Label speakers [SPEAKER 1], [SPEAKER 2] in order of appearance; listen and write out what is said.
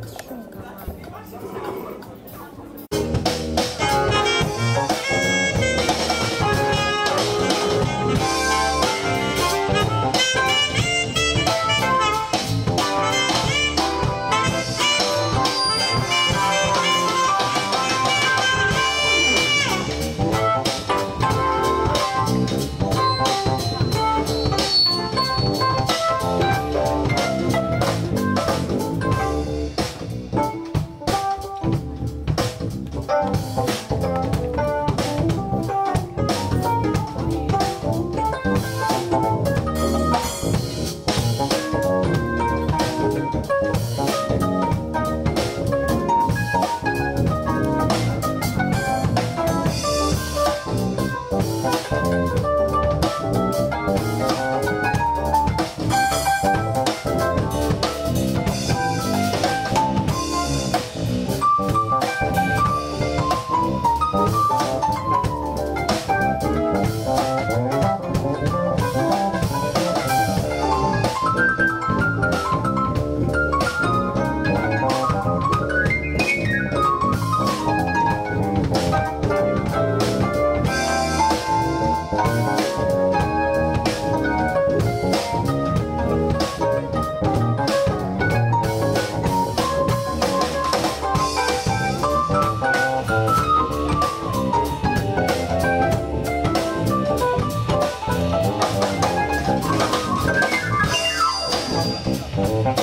[SPEAKER 1] ничего, команда. Gracias.